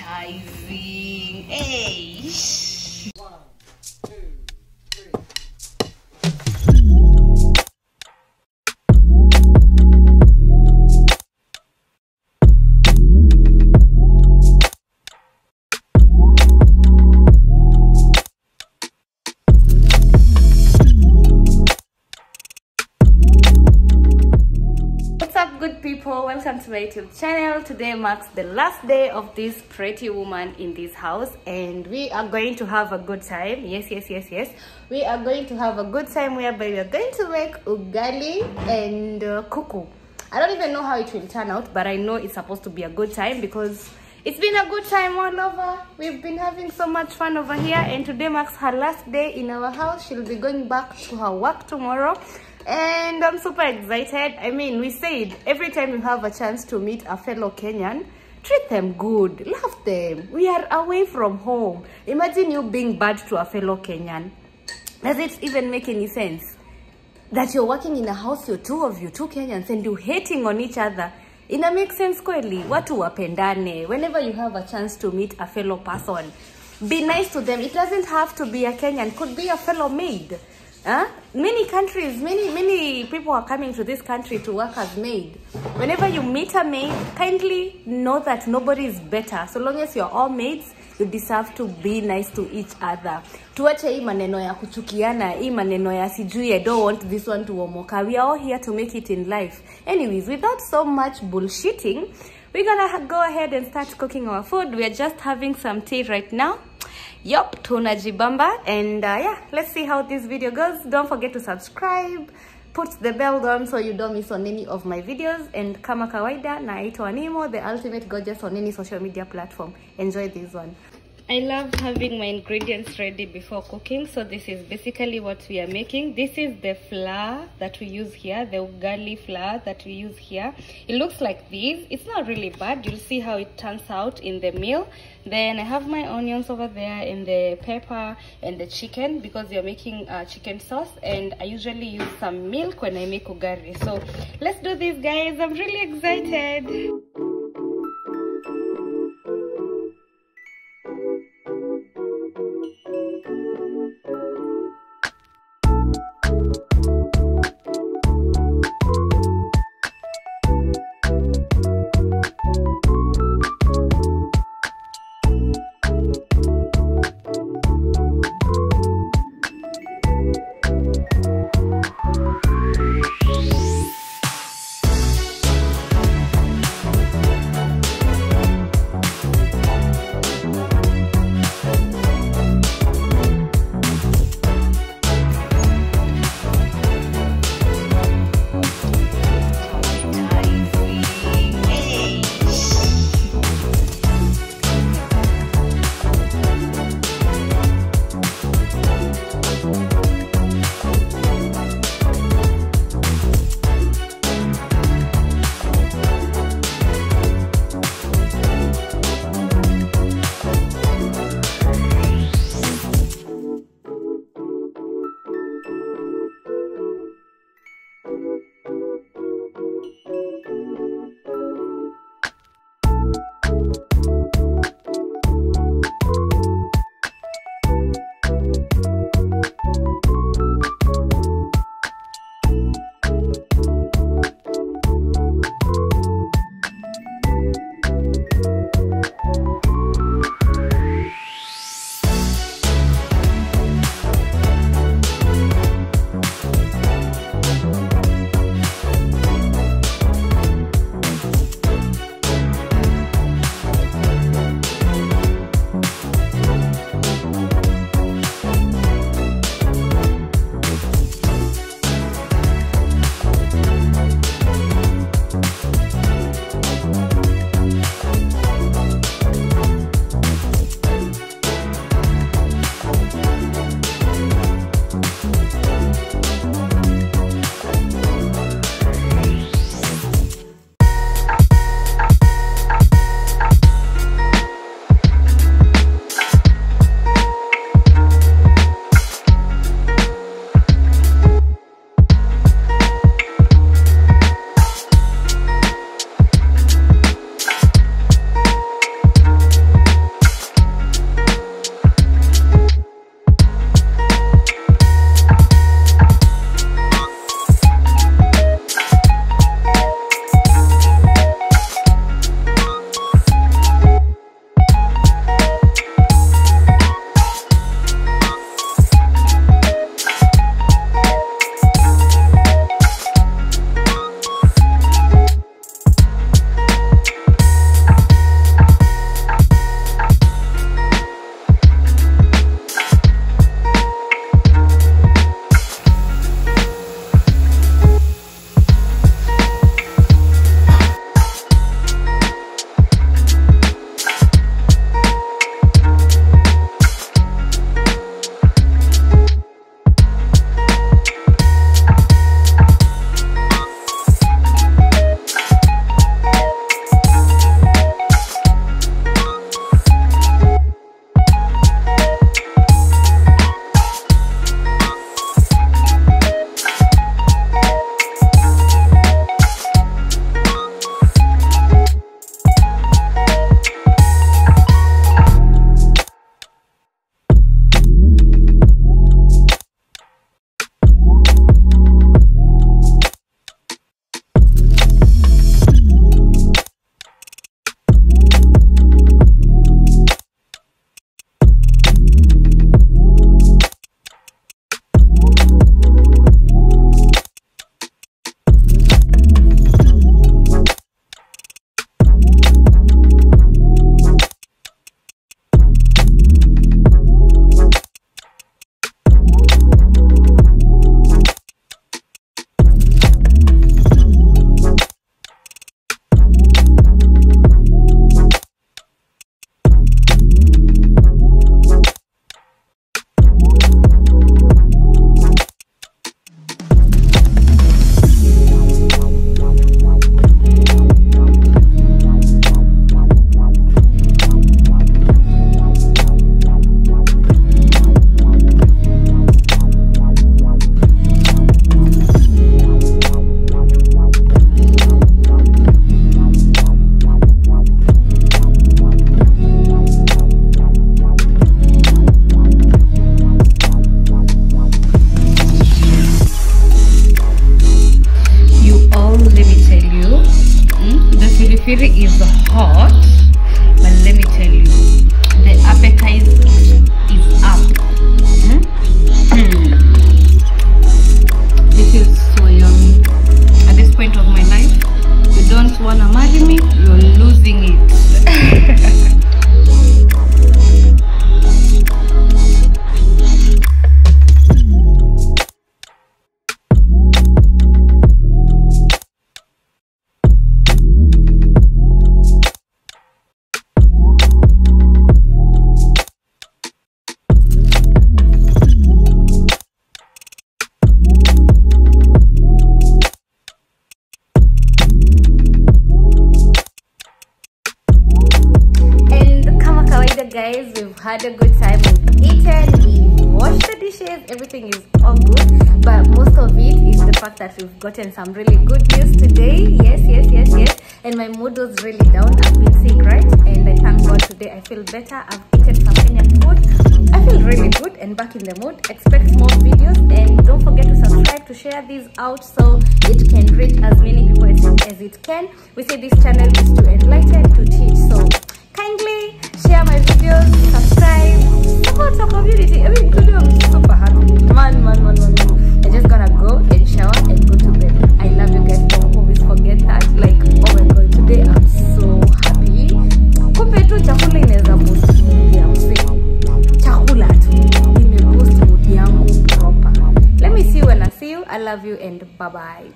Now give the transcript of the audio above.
appetizing. Hey. Welcome to my YouTube channel. Today marks the last day of this pretty woman in this house, and we are going to have a good time. Yes, yes, yes, yes. We are going to have a good time whereby we are going to make ugali and uh, kuku. I don't even know how it will turn out, but I know it's supposed to be a good time because it's been a good time all over. We've been having so much fun over here, and today marks her last day in our house. She'll be going back to her work tomorrow and I'm super excited. I mean, we said every time you have a chance to meet a fellow Kenyan, treat them good, love them. We are away from home. Imagine you being bad to a fellow Kenyan. Does it even make any sense? That you're working in a house, you're two of you, two Kenyans, and you're hating on each other. Ina make sense kweli? Watu wapendane. Whenever you have a chance to meet a fellow person, be nice to them. It doesn't have to be a Kenyan, could be a fellow maid. Huh? Many countries, many many people are coming to this country to work as maid. Whenever you meet a maid, kindly know that nobody is better. So long as you're all maids, you deserve to be nice to each other. Tuache hii maneno ya kuchukiana, hii maneno ya sijui I don't want this one to omoka. We are all here to make it in life. Anyways, without so much bullshitting, we're gonna go ahead and start cooking our food. We are just having some tea right now. Yup, tunajibamba and uh, yeah, let's see how this video goes. Don't forget to subscribe, put the bell on so you don't miss on any of my videos and kama kawaida naitwa Nimo, the ultimate gorgeous on any social media platform. Enjoy this one. I love having my ingredients ready before cooking. So this is basically what we are making. This is the flour that we use here, the ugali flour that we use here. It looks like this. It's not really bad. You'll see how it turns out in the meal. Then I have my onions over there and the pepper and the chicken because we are making uh, chicken sauce. And I usually use some milk when I make ugali. So let's do this guys. I'm really excited. Piri is hot, but let me tell you, the appetite is up. -hmm. this is so yummy. At this point of my life, you don't want to marry me, you're losing it. Had a good time we've we washed the dishes. Everything is all good. But most of it is the fact that we've gotten some really good news today. Yes yes yes yes. And my mood was really down. I've been sick right? And i thank god today i feel better. I've eaten some kenyan food. I feel really good and back in the mood. Expect more videos. And don't forget to subscribe to share these out so it can reach as many people as, it can. We say this channel is to enlighten to teach. So kindly share my videos our community i mean today i'm super happy man man man man, man. i just gonna go and shower and go to bed i love you guys don't always forget that like oh my god today i'm so happy tu chakula boost mood chakula tu imeboost mood yangu proper let me see you when i see you i love you and bye bye